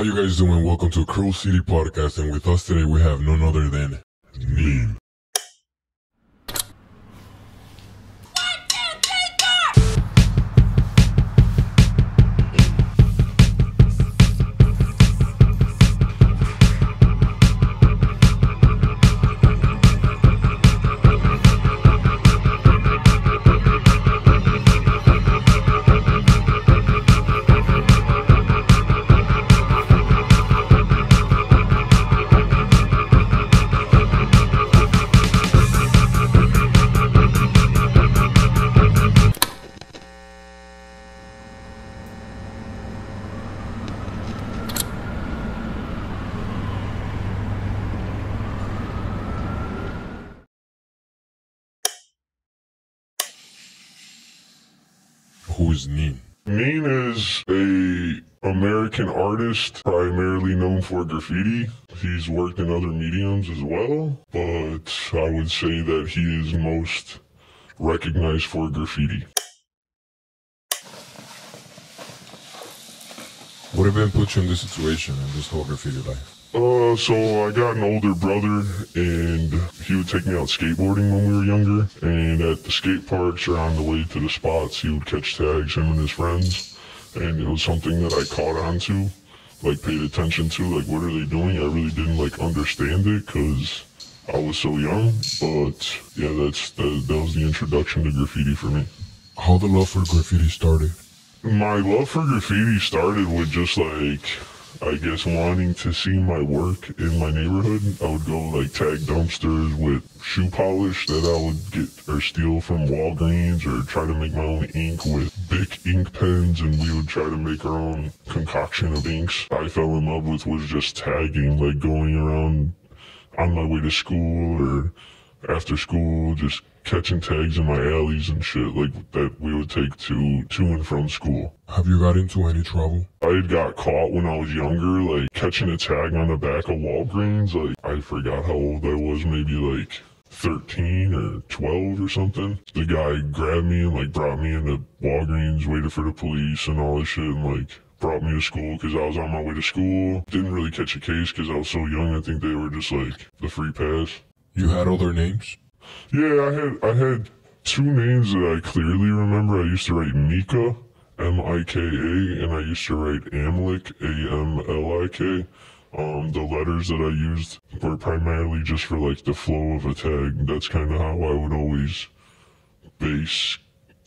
How you guys doing? Welcome to Cruel City Podcast, and with us today we have none other than Neen. Neen is a American artist, primarily known for graffiti. He's worked in other mediums as well, but I would say that he is most recognized for graffiti. What event put you in this situation in this whole graffiti life? Uh, so I got an older brother, and he would take me out skateboarding when we were younger. And at the skate parks or on the way to the spots, he would catch tags, him and his friends. And it was something that I caught on to, like paid attention to, like what are they doing? I really didn't like understand it because I was so young. But yeah, that's that, that was the introduction to graffiti for me. How the love for graffiti started? My love for graffiti started with just like, I guess, wanting to see my work in my neighborhood. I would go like tag dumpsters with shoe polish that I would get or steal from Walgreens or try to make my own ink with big ink pens and we would try to make our own concoction of inks. I fell in love with was just tagging, like going around on my way to school or after school, just catching tags in my alleys and shit like that we would take to to and from school. Have you got into any trouble? I had got caught when I was younger, like catching a tag on the back of Walgreens. Like I forgot how old I was, maybe like 13 or 12 or something. The guy grabbed me and like brought me into Walgreens, waited for the police and all this shit, and like brought me to school because I was on my way to school. Didn't really catch a case because I was so young. I think they were just like the free pass. You had other names? Yeah, I had I had two names that I clearly remember. I used to write Mika, M I K A, and I used to write Amlik, A M L I K. Um, the letters that I used were primarily just for like the flow of a tag. That's kind of how I would always base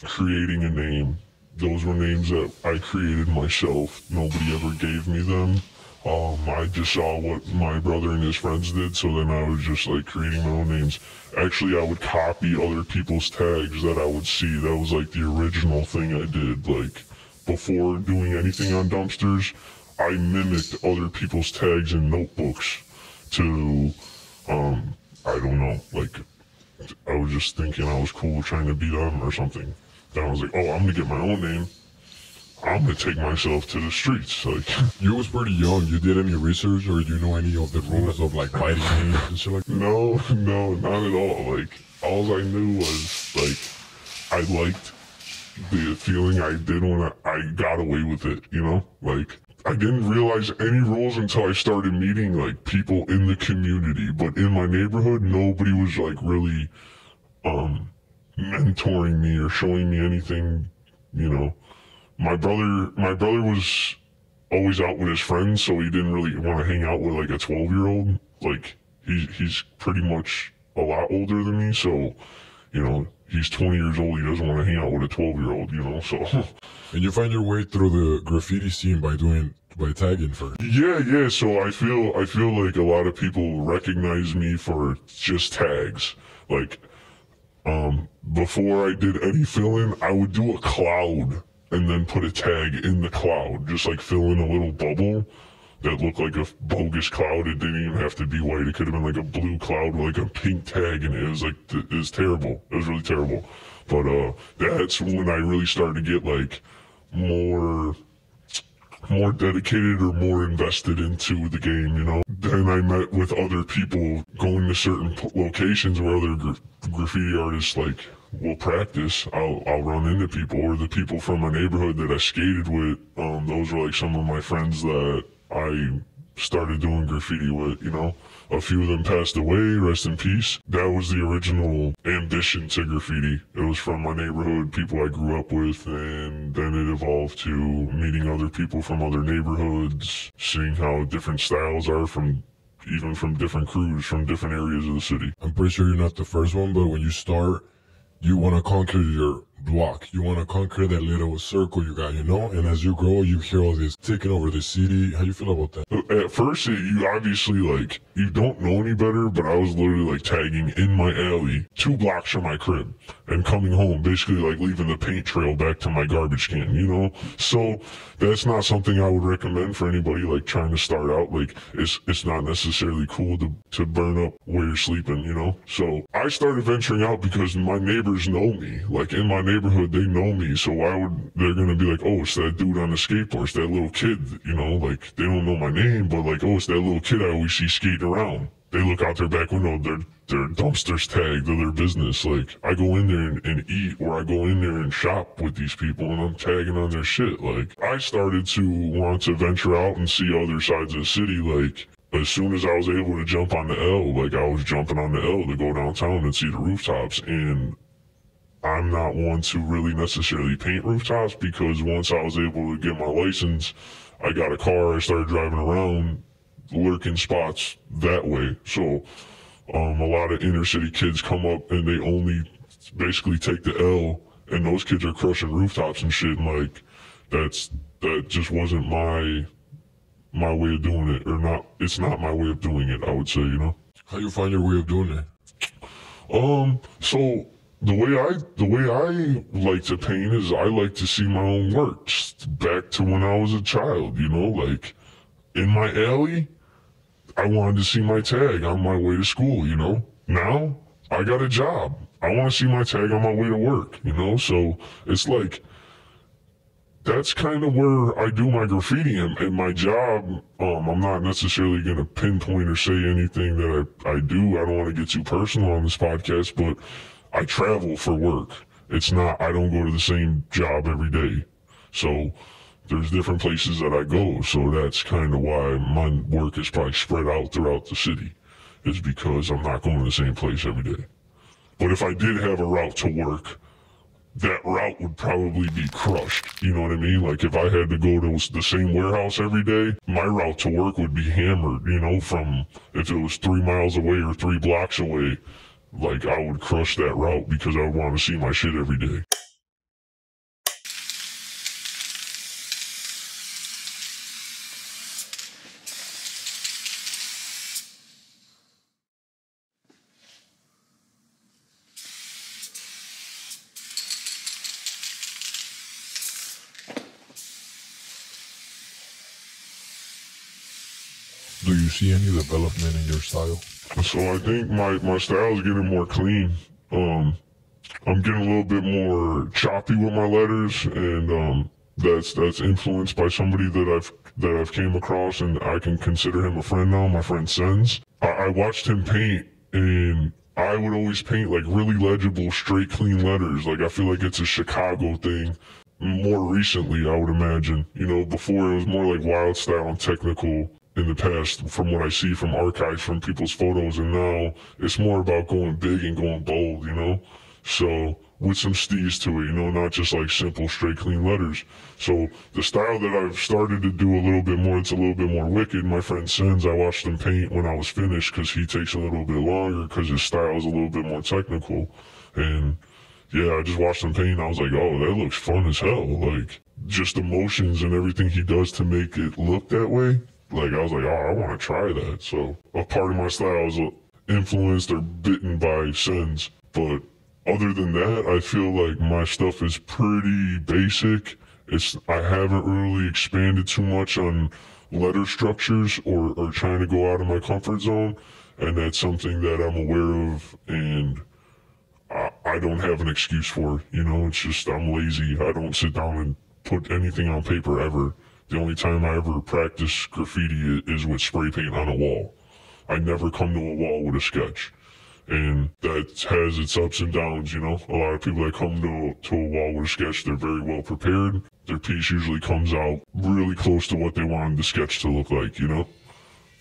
creating a name. Those were names that I created myself. Nobody ever gave me them. Um, I just saw what my brother and his friends did, so then I was just like creating my own names. Actually, I would copy other people's tags that I would see. That was like the original thing I did. Like before doing anything on dumpsters, I mimicked other people's tags in notebooks to, um, I don't know, like I was just thinking I was cool trying to beat them or something. Then I was like, oh, I'm gonna get my own name. I'm gonna take myself to the streets. Like, You was pretty young. You did any research or you know any of the rules of like fighting names and shit like no, no, not at all. Like, all I knew was like, I liked the feeling I did when I, I got away with it. You know, like I didn't realize any rules until I started meeting like people in the community. But in my neighborhood, nobody was like really, um, mentoring me or showing me anything. You know, my brother, my brother was always out with his friends, so he didn't really want to hang out with like a 12 year old. Like he's he's pretty much a lot older than me, so you know he's 20 years old. He doesn't want to hang out with a 12 year old, you know. So And you find your way through the graffiti scene by doing by tagging first. yeah, yeah. So I feel I feel like a lot of people recognize me for just tags. Like um before I did any filling, I would do a cloud and then put a tag in the cloud, just like fill in a little bubble that looked like a bogus cloud. It didn't even have to be white. It could have been like a blue cloud with like a pink tag in it. It was like, it was terrible. It was really terrible. But, uh, that's when I really started to get like more, more dedicated or more invested into the game, you know? Then I met with other people going to certain locations where other gra- graffiti artists like will practice. I'll, I'll run into people or the people from my neighborhood that I skated with. Um, those were like some of my friends that I started doing graffiti with, you know. A few of them passed away, rest in peace. That was the original ambition to graffiti. It was from my neighborhood, people I grew up with, and then it evolved to meeting other people from other neighborhoods, seeing how different styles are from even from different crews from different areas of the city. I'm pretty sure you're not the first one, but when you start, you want to conquer your block. You want to conquer that little circle you got, you know? And as you grow, you hear all this taking over the city. How you feel about that? Uh, at first, you obviously like, you don't know any better, but I was literally like tagging in my alley two blocks from my crib and coming home, basically like leaving the paint trail back to my garbage can, you know? So that's not something I would recommend for anybody like trying to start out. Like it's, it's not necessarily cool to, to burn up where you're sleeping, you know? So I started venturing out because my neighbors know me. Like in my neighborhood, they know me. So why would, they're to be like, oh, it's that dude on the skateboard. It's that little kid, you know, like they don't know my name, but like, oh, it's that little kid I always see skating around. They look out their back oh, window, their their dumpsters tagged to their business. Like I go in there and, and eat, or I go in there and shop with these people, and I'm tagging on their shit. Like I started to want to venture out and see other sides of the city. Like as soon as I was able to jump on the L, like I was jumping on the L to go downtown and see the rooftops. And I'm not one to really necessarily paint rooftops because once I was able to get my license, I got a car, I started driving around lurking spots that way. So um, a lot of inner city kids come up and they only basically take the L, and those kids are crushing rooftops and shit. And like that's that just wasn't my my way of doing it, or not. It's not my way of doing it. I would say, you know. How you find your way of doing it? Um. So the way I the way I like to paint is I like to see my own work. Just back to when I was a child, you know, like in my alley, I wanted to see my tag on my way to school, you know? Now, I got a job. I want to see my tag on my way to work, you know? So it's like, that's kind of where I do my graffiti and, and my job. Um, I'm not necessarily going to pinpoint or say anything that I, I do. I don't want to get too personal on this podcast, but I travel for work. It's not, I don't go to the same job every day. So, there's different places that I go, so that's kind of why my work is probably spread out throughout the city, is because I'm not going to the same place every day. But if I did have a route to work, that route would probably be crushed. You know what I mean? Like if I had to go to the same warehouse every day, my route to work would be hammered, you know, from if it was three miles away or three blocks away, like I would crush that route because I would want to see my shit every day. Do you see any development in your style? So I think my, my style is getting more clean. Um, I'm getting a little bit more choppy with my letters and, um, that's, that's influenced by somebody that I've, that I've came across and I can consider him a friend now, my friend Sens. I, I watched him paint and I would always paint like really legible, straight, clean letters. Like I feel like it's a Chicago thing. More recently, I would imagine. You know, before it was more like wild style and technical in the past from what I see from archives from people's photos and now it's more about going big and going bold, you know? So with some steez to it, you know, not just like simple, straight, clean letters. So the style that I've started to do a little bit more, it's a little bit more wicked. My friend Sins, I watched him paint when I was finished because he takes a little bit longer because his style is a little bit more technical. And yeah, I just watched him paint. I was like, oh, that looks fun as hell. Like just the motions and everything he does to make it look that way like I was like, oh, I want to try that. So a part of my style is uh, influenced or bitten by sins. But other than that, I feel like my stuff is pretty basic. It's I haven't really expanded too much on letter structures or, or trying to go out of my comfort zone. And that's something that I'm aware of and I, I don't have an excuse for. You know, it's just I'm lazy. I don't sit down and put anything on paper ever. The only time I ever practice graffiti is with spray paint on a wall. I never come to a wall with a sketch. And that has its ups and downs, you know. A lot of people that come to, to a wall with a sketch, they're very well prepared. Their piece usually comes out really close to what they wanted the sketch to look like, you know?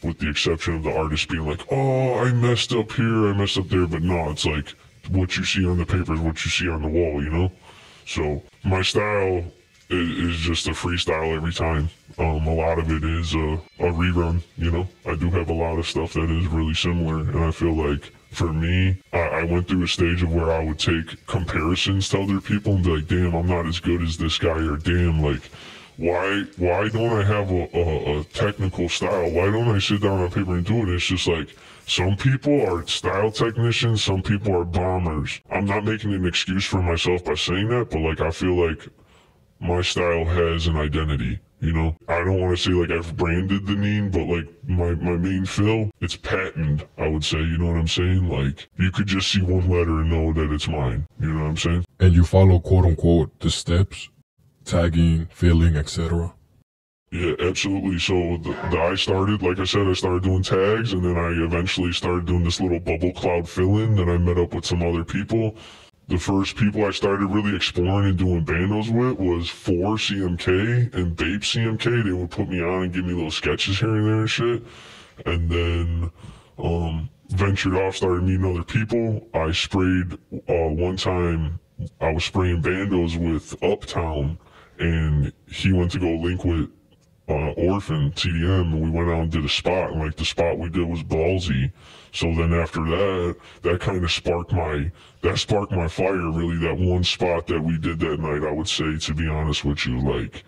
With the exception of the artist being like, oh, I messed up here, I messed up there. But no, it's like what you see on the paper is what you see on the wall, you know? So my style is, just a freestyle every time. Um, a lot of it is a, a rerun, you know. I do have a lot of stuff that is really similar, and I feel like for me, I, I, went through a stage of where I would take comparisons to other people and be like, damn, I'm not as good as this guy, or damn, like, why why don't I have a, a, a technical style? Why don't I sit down on paper and do it? It's just like some people are style technicians, some people are bombers. I'm not making an excuse for myself by saying that, but like I feel like my style has an identity. You know, I don't want to say like I've branded the name, but like my, my main fill, it's patented, I would say. You know what I'm saying? Like you could just see one letter and know that it's mine. You know what I'm saying? And you follow quote unquote the steps, tagging, filling, etc. Yeah, absolutely. So the, the, I started, like I said, I started doing tags and then I eventually started doing this little bubble cloud fill in. Then I met up with some other people the first people I started really exploring and doing bandos with was for CMK and Bape CMK. They would put me on and give me little sketches here and there and shit. And then um, ventured off, started meeting other people. I sprayed uh, one time. I was spraying bandos with Uptown, and he went to go link with uh, Orphan TDM, and we went out and did a spot. And like the spot we did was ballsy. So then after that, that kind of sparked my that sparked my fire. Really, that one spot that we did that night. I would say, to be honest with you, like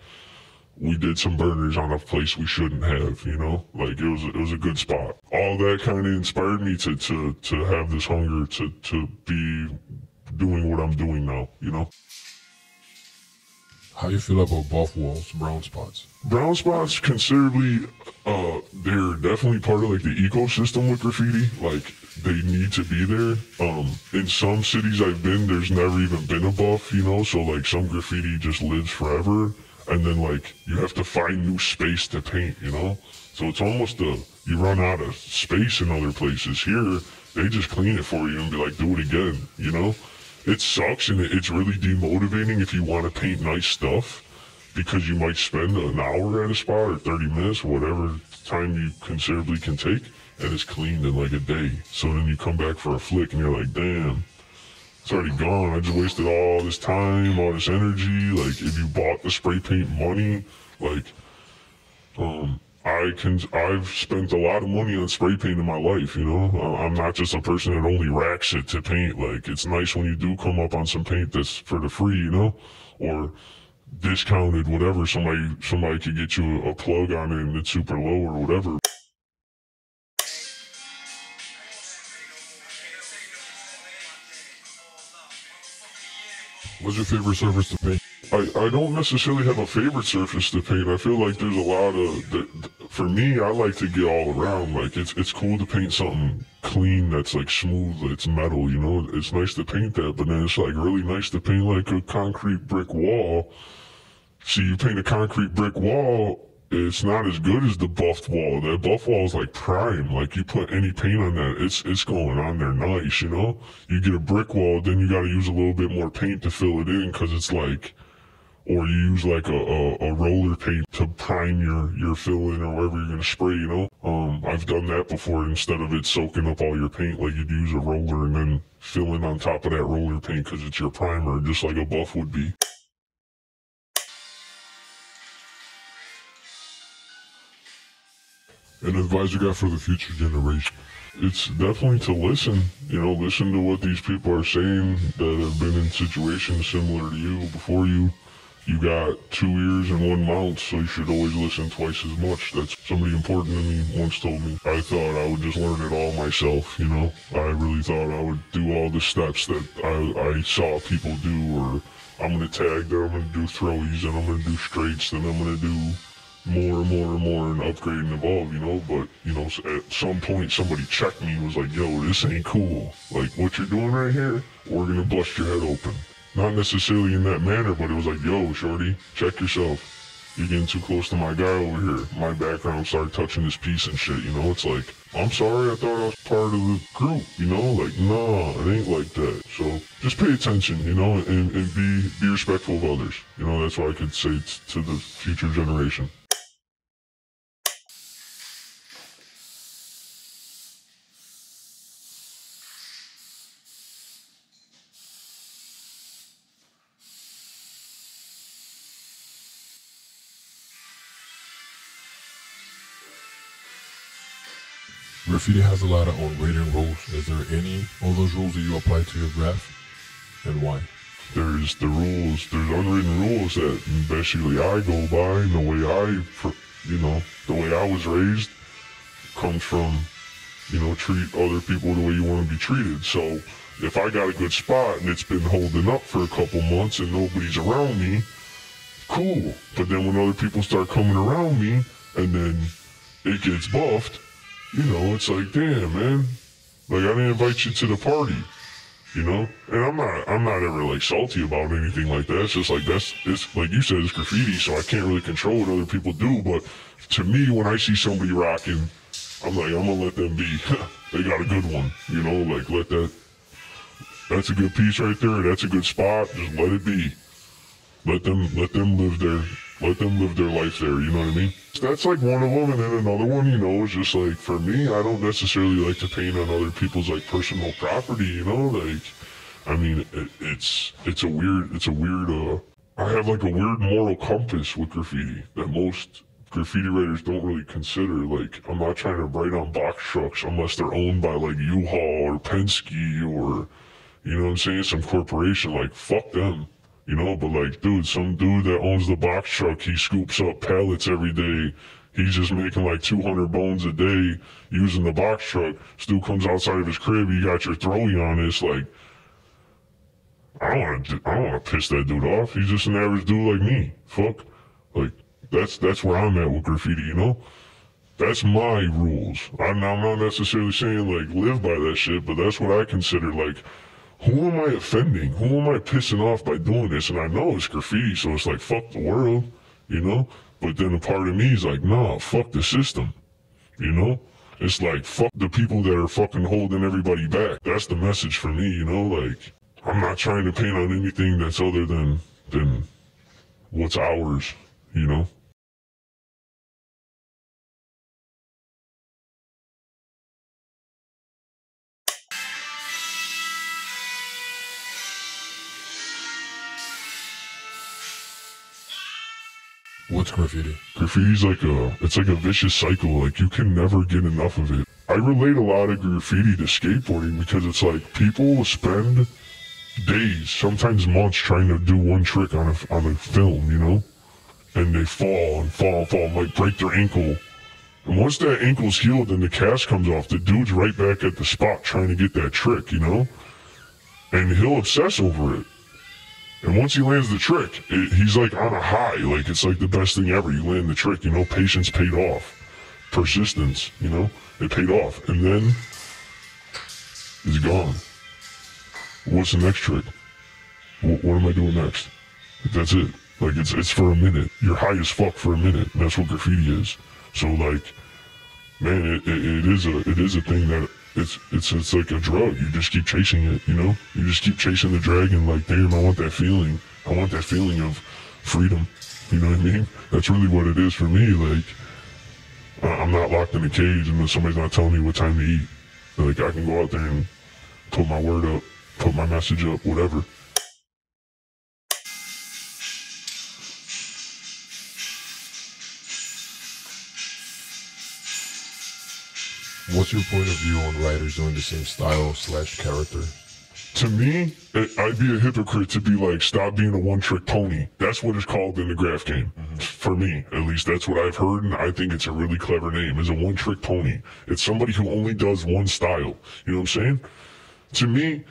we did some burners on a place we shouldn't have. You know, like it was it was a good spot. All that kind of inspired me to to to have this hunger to to be doing what I'm doing now. You know. How you feel about buff walls, brown spots? Brown spots considerably, uh, they're definitely part of like the ecosystem with graffiti. Like they need to be there. Um, in some cities I've been, there's never even been a buff, you know. So like some graffiti just lives forever, and then like you have to find new space to paint, you know. So it's almost a you run out of space in other places. Here they just clean it for you and be like, do it again, you know it sucks and it's really demotivating if you want to paint nice stuff because you might spend an hour at a spot or 30 minutes whatever time you considerably can take and it's cleaned in like a day. So then you come back for a flick and you're like, damn, it's already gone. I just wasted all this time, all this energy. Like if you bought the spray paint money, like, um, I can I've spent a lot of money on spray paint in my life, you know. I'm not just a person that only racks it to paint. Like it's nice when you do come up on some paint that's for the free, you know, or discounted, whatever. Somebody somebody could get you a plug on it and it's super low or whatever. What's your favorite surface to paint? I, I don't necessarily have a favorite surface to paint. I feel like there's a lot of the, for me. I like to get all around. Like it's it's cool to paint something clean that's like smooth. It's metal, you know. It's nice to paint that, but then it's like really nice to paint like a concrete brick wall. See, you paint a concrete brick wall, it's not as good as the buffed wall. That buff wall is like prime. Like you put any paint on that, it's it's going on there nice, you know. You get a brick wall, then you got to use a little bit more paint to fill it in because it's like or you use like a, a, a, roller paint to prime your, your fill in or whatever you're to spray, you know? Um, I've done that before instead of it soaking up all your paint, like you'd use a roller and then fill in on top of that roller paint because it's your primer, just like a buff would be. And advice you got for the future generation? It's definitely to listen, you know, listen to what these people are saying that have been in situations similar to you before you you got two ears and one mouth, so you should always listen twice as much. That's somebody important to me once told me. I thought I would just learn it all myself, you know? I really thought I would do all the steps that I, I saw people do, or I'm gonna tag there, I'm gonna do throwies, and I'm gonna do straights, and I'm gonna do more and more and more and upgrade and evolve, you know? But, you know, at some point somebody checked me and was like, yo, this ain't cool. Like, what you're doing right here, we're gonna bust your head open. Not necessarily in that manner, but it was like, yo, shorty, check yourself. you're getting too close to my guy over here. My background started touching his piece and shit, you know? It's like, I'm sorry, I thought I was part of the group, you know? Like, nah, it ain't like that. So just pay attention, you know, and, and be, be respectful of others. You know, that's what I could say t- to the future generation. Graffiti has a lot of unwritten rules. Is there any of those rules that you apply to your graph, and why? there's the rules, there's unwritten rules that basically I go by, and the way I, you know, the way I was raised comes from, you know, treat other people the way you want to be treated. So if I got a good spot and it's been holding up for a couple months and nobody's around me, cool. But then when other people start coming around me and then it gets buffed, you know, it's like, damn, man, like I didn't invite you to the party you know? And i'm not i'm not ever like salty about anything like that. It's just like that's it's like you said it's graffiti so i can't really control what other people do. But to me when i see somebody rocking i'm like i'm gonna let them be. They got a good one you know? Like let that that's a good piece right there. That's a good spot. Just let it be. Let them let them live their let them live their life there you know what i mean? That's like one of them and then another one you know is just like for me i don't necessarily like to paint on other people's like personal property you know like i mean it, it's it's a weird it's a weird uh i have like a weird moral compass with graffiti that most graffiti writers don't really consider like i'm not trying to write on box trucks unless they're owned by like u-haul or penske or you know what i'm saying some corporation like fuck them you know, but like, dude, some dude that owns the box truck, he scoops up pallets every day. He's just making like 200 bones a day using the box truck. Stu comes outside of his crib, you got your throwy on. It's like, I don't want to, I don't want to piss that dude off. He's just an average dude like me. Fuck, like that's that's where I'm at with graffiti. You know, that's my rules. I'm, I'm not necessarily saying like live by that shit, but that's what I consider like who am I offending? Who am I pissing off by doing this? And I know it's graffiti, so it's like, fuck the world, you know? But then a part of me is like, nah, fuck the system, you know? It's like, fuck the people that are fucking holding everybody back. That's the message for me, you know? Like, I'm not trying to paint on anything that's other than, than what's ours, you know? Graffiti? Graffiti's like a, it's like a vicious cycle. Like you can never get enough of it. I relate a lot of graffiti to skateboarding because it's like people spend days, sometimes months, trying to do one trick on a on a film, you know, and they fall and fall and fall, might break their ankle. And once that ankle's healed and the cast comes off, the dude's right back at the spot trying to get that trick, you know, and he'll obsess over it. And once he lands the trick, it, he's like on a high. Like it's like the best thing ever. You land the trick, you know, patience paid off. Persistence, you know, it paid off. And then it's gone. What's the next trick? What, what am I doing next? That's it. Like it's it's for a minute. You're high as fuck for a minute. That's what graffiti is. So like, man, it, it, it is a it is a thing that it's it's it's like a drug. You just keep chasing it, you know. You just keep chasing the dragon. Like, damn, I want that feeling. I want that feeling of freedom. You know what I mean? That's really what it is for me. Like, I'm not locked in a cage, and somebody's not telling me what time to eat. Like, I can go out there and put my word up, put my message up, whatever. What's your point of view on writers doing the same style slash character? To me, it, I'd be a hypocrite to be like, stop being a one-trick pony. That's what it's called in the graph game. Mm-hmm. For me, at least, that's what I've heard, and I think it's a really clever name. Is a one-trick pony. It's somebody who only does one style. You know what I'm saying? To me,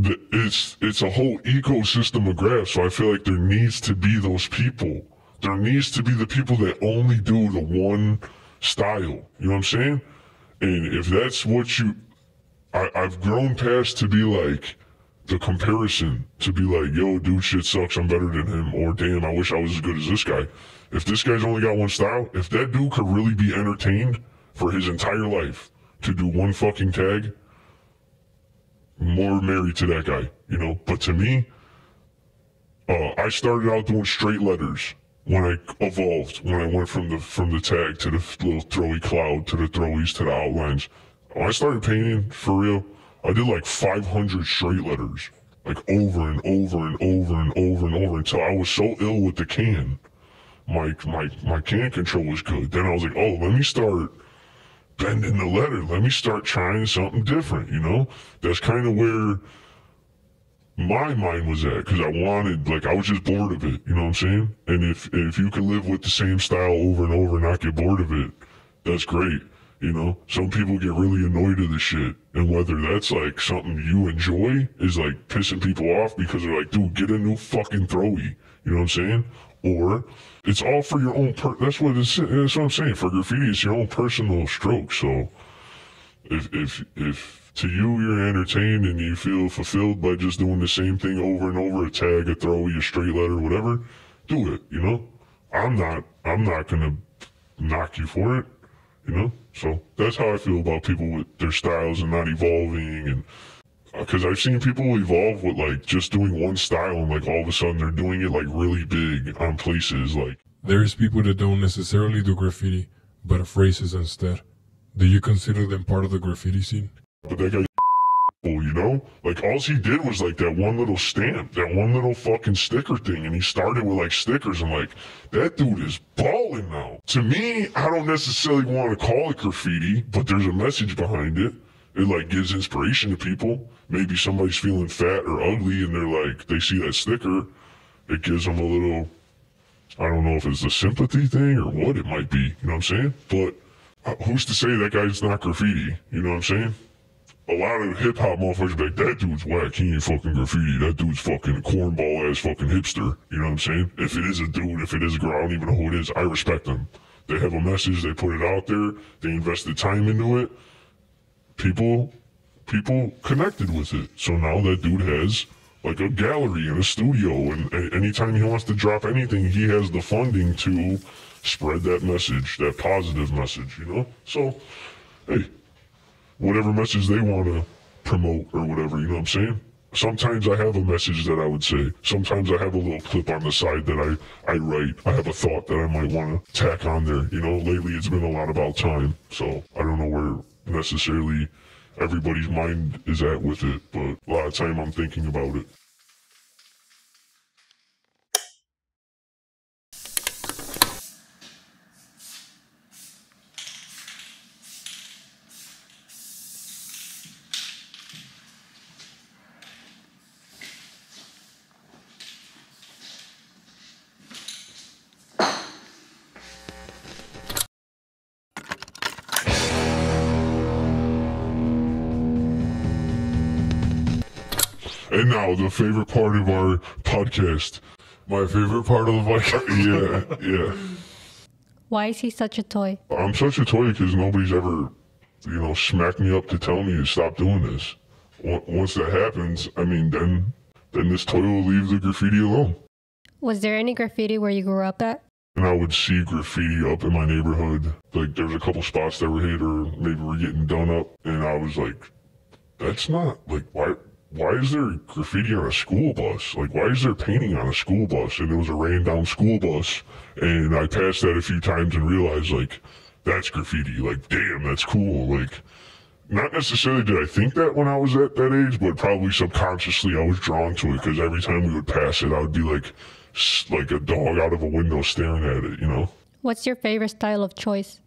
th- it's it's a whole ecosystem of graphs. So I feel like there needs to be those people. There needs to be the people that only do the one style. You know what I'm saying? And if that's what you I, I've grown past to be like, the comparison to be like, yo, dude, shit sucks, I'm better than him, or damn, I wish I was as good as this guy. If this guy's only got one style, if that dude could really be entertained for his entire life to do one fucking tag, more married to that guy, you know. But to me, uh, I started out doing straight letters when I evolved, when I went from the from the tag to the little throwy cloud to the throwies to the outlines. When I started painting for real, I did like 500 straight letters, like over and over and over and over and over until I was so ill with the can. My my my can control was good. Then I was like, oh, let me start bending the letter. Let me start trying something different. You know, that's kind of where my mind was at because I wanted, like, I was just bored of it. You know what I'm saying? And if if you can live with the same style over and over and not get bored of it, that's great. You know, some people get really annoyed at this shit, and whether that's like something you enjoy is like pissing people off because they're like, dude, get a new fucking throwy. You know what I'm saying? Or it's all for your own. Per- that's what it's. That's what I'm saying. For graffiti, it's your own personal stroke. So if if if to you you're entertained and you feel fulfilled by just doing the same thing over and over, a tag, a throw, a straight letter, whatever, do it. You know, I'm not. I'm not gonna knock you for it. You know, so that's how I feel about people with their styles and not evolving and uh, because I've seen people evolve with like just doing one style and like all of a sudden they're doing it like really big on places like There's people that don't necessarily do graffiti, but races instead. Do you consider them part of the graffiti scene? But that guy you know like all he did was like that one little stamp that one little fucking sticker thing and he started with like stickers and like that dude is balling now to me I don't necessarily want to call it graffiti but there's a message behind it it like gives inspiration to people maybe somebody's feeling fat or ugly and they're like they see that sticker it gives them a little I don't know if it's a sympathy thing or what it might be, you know what I'm saying? But uh, who's to say that guy's not graffiti? You know what I'm saying? A lot of hip hop motherfuckers be like, that dude's whack, he ain't fucking graffiti, that dude's fucking cornball ass fucking hipster. You know what I'm saying? If it is a dude, if it is a girl, I don't even know who it is, I respect them. They have a message, they put it out there, they invested time into it. People, people connected with it. So now that dude has like a gallery and a studio and a- anytime he wants to drop anything he has the funding to spread that message that positive message you know so hey whatever message they want to promote or whatever you know what i'm saying? Sometimes i have a message that i would say. Sometimes i have a little clip on the side that i i write. I have a thought that i might want to tack on there. You know lately it's been a lot about time so i don't know where necessarily everybody's mind is at with it but a lot of time i'm thinking about it and now the favorite part of our podcast My favorite part of the podcast. yeah yeah Why is he such a toy? I'm such a toy because nobody's ever, you know, smacked me up to tell me to stop doing this. Once that happens, I mean, then then this toy will leave the graffiti alone. Was there any graffiti where you grew up at? And I would see graffiti up in my neighborhood. Like there was a couple spots that were hit or maybe were getting done up, and I was like, "That's not like why." Why is there graffiti on a school bus? Like, why is there painting on a school bus? And it was a rain down school bus. And I passed that a few times and realized, like, that's graffiti. Like, damn, that's cool. Like, not necessarily did I think that when I was at that age, but probably subconsciously I was drawn to it because every time we would pass it, I would be like, like a dog out of a window staring at it, you know? What's your favorite style of choice?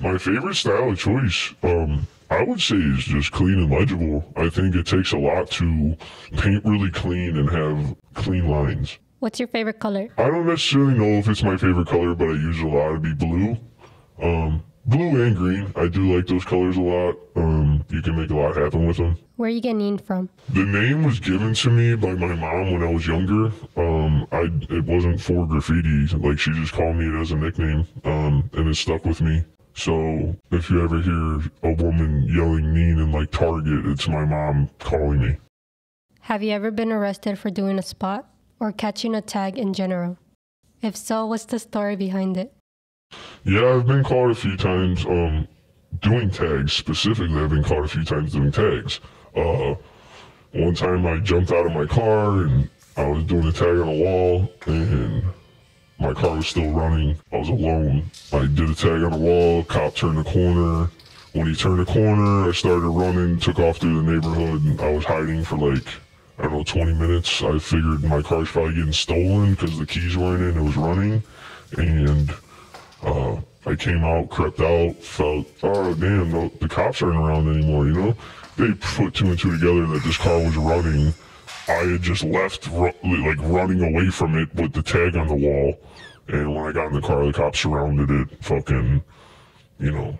My favorite style of choice, um, I would say is just clean and legible. I think it takes a lot to paint really clean and have clean lines. What's your favorite color? I don't necessarily know if it's my favorite color, but I use a lot to be blue. Um, blue and green. I do like those colors a lot. Um, you can make a lot happen with them. Where are you getting Neen from? The name was given to me by my mom when I was younger. Um, I it wasn't for graffiti. Like she just called me it as a nickname. Um, and it stuck with me. So if you ever hear a woman yelling Neen in like Target, it's my mom calling me. Have you ever been arrested for doing a spot or catching a tag in general? If so, what's the story behind it? Yeah, I've been caught a few times um doing tags. Specifically, I've been caught a few times doing tags. Uh, one time I jumped out of my car and I was doing a tag on a wall and my car was still running. I was alone. I did a tag on the wall. Cop turned the corner. When he turned the corner, I started running, took off through the neighborhood, and I was hiding for like I don't know 20 minutes. I figured my car's probably getting stolen because the keys weren't in. It was running, and uh, I came out, crept out, felt, oh damn, the, the cops aren't around anymore, you know? They put two and two together that this car was running. I had just left, ru- like running away from it with the tag on the wall. And when I got in the car, the cops surrounded it, fucking, you know,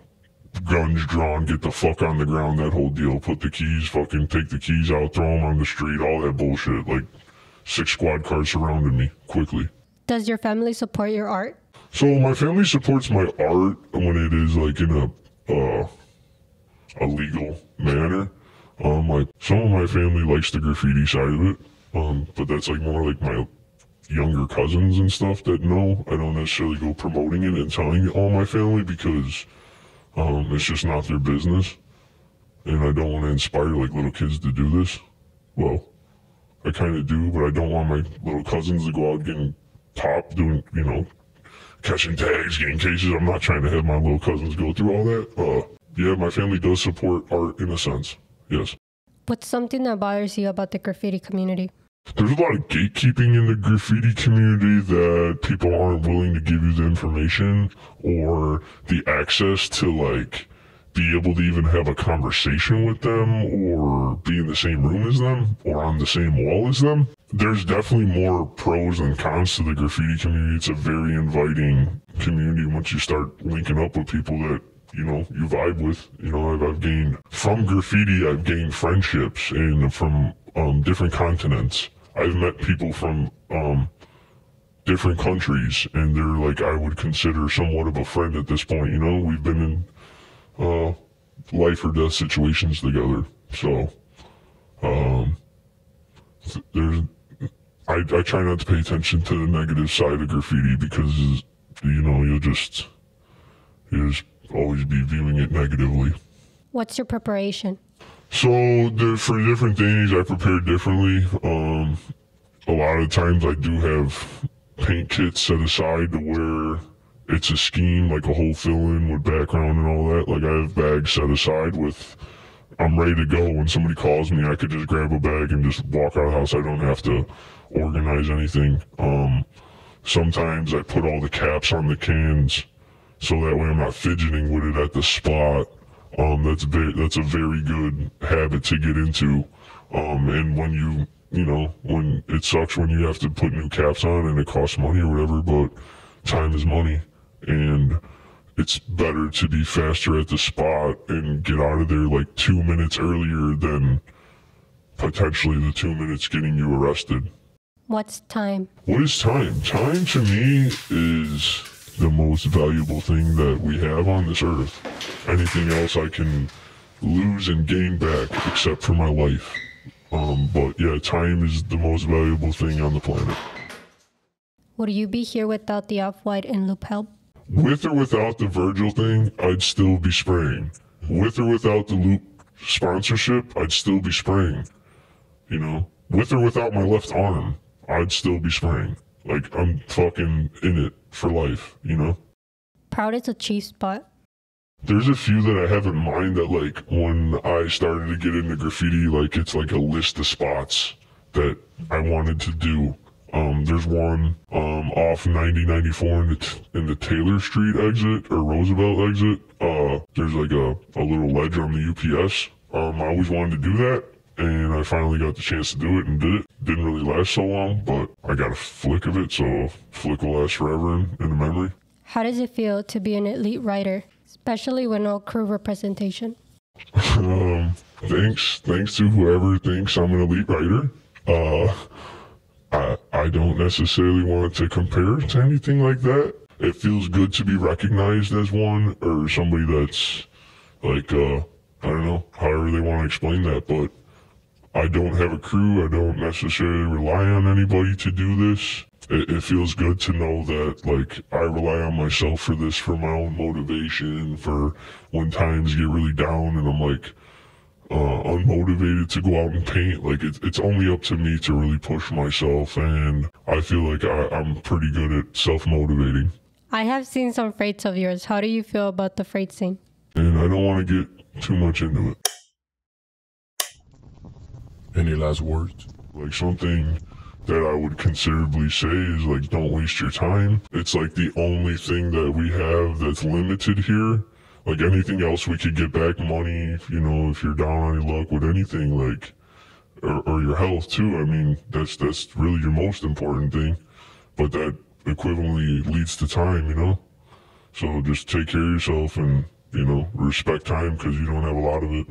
guns drawn, get the fuck on the ground, that whole deal. Put the keys, fucking take the keys out, throw them on the street, all that bullshit. Like, six squad cars surrounded me quickly. Does your family support your art? So my family supports my art when it is like in a uh, a legal manner. Um, like some of my family likes the graffiti side of it, um, but that's like more like my younger cousins and stuff that know. I don't necessarily go promoting it and telling all my family because um, it's just not their business, and I don't want to inspire like little kids to do this. Well, I kind of do, but I don't want my little cousins to go out getting popped doing, you know, catching tags, getting cases. I'm not trying to have my little cousins go through all that. Uh, yeah, my family does support art in a sense. Yes. What's something that bothers you about the graffiti community? There's a lot of gatekeeping in the graffiti community that people aren't willing to give you the information or the access to like be able to even have a conversation with them or be in the same room as them or on the same wall as them. There's definitely more pros than cons to the graffiti community. It's a very inviting community once you start linking up with people that you know you vibe with. You know, I've, I've gained from graffiti. I've gained friendships and from um, different continents. I've met people from um, different countries, and they're like I would consider somewhat of a friend at this point. You know, we've been in uh, life or death situations together. So, um, there's, I, I try not to pay attention to the negative side of graffiti because, you know, you'll just, you'll just always be viewing it negatively. What's your preparation? So there, for different things, I prepare differently. Um, a lot of times I do have paint kits set aside to where it's a scheme, like a whole fill-in with background and all that. Like I have bags set aside with, I'm ready to go. When somebody calls me, I could just grab a bag and just walk out of the house. I don't have to organize anything. Um, sometimes I put all the caps on the cans so that way I'm not fidgeting with it at the spot. Um, that's very, that's a very good habit to get into. Um, and when you, you know, when it sucks when you have to put new caps on and it costs money or whatever, but time is money and it's better to be faster at the spot and get out of there like two minutes earlier than potentially the two minutes getting you arrested. What's time? What is time? Time to me is the most valuable thing that we have on this earth. Anything else I can lose and gain back except for my life. Um, but yeah, time is the most valuable thing on the planet. Would you be here without the off white and loop help? With or without the Virgil thing, I'd still be spraying. With or without the loop sponsorship, I'd still be spraying. You know, with or without my left arm, I'd still be spraying. Like I'm fucking in it for life, you know? Proud is a cheap spot. There's a few that I have in mind that like when I started to get into graffiti, like it's like a list of spots that I wanted to do. Um, there's one um, off 9094 in the, t- in the Taylor Street exit or Roosevelt exit. Uh, there's like a, a little ledge on the UPS. Um, I always wanted to do that, and I finally got the chance to do it and did it. Didn't really last so long, but I got a flick of it, so flick will last forever in, in the memory. How does it feel to be an elite writer, especially with no crew representation? Um, thanks, thanks to whoever thinks I'm an elite writer. Uh, I I don't necessarily want to compare to anything like that. It feels good to be recognized as one or somebody that's like uh I don't know, however they want to explain that, but I don't have a crew. I don't necessarily rely on anybody to do this. It, it feels good to know that like I rely on myself for this for my own motivation for when times get really down and I'm like uh, unmotivated to go out and paint. Like it's it's only up to me to really push myself, and I feel like I, I'm pretty good at self motivating. I have seen some freights of yours. How do you feel about the freight scene? And I don't want to get too much into it. Any last words? Like something that I would considerably say is like don't waste your time. It's like the only thing that we have that's limited here. Like anything else we could get back money, you know, if you're down on your luck with anything like or, or your health too. I mean, that's that's really your most important thing. But that equivalently leads to time, you know? So just take care of yourself and, you know, respect time because you don't have a lot of it.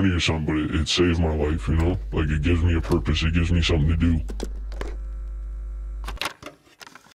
20 or something, but it, it saved my life, you know? Like, it gives me a purpose, it gives me something to do.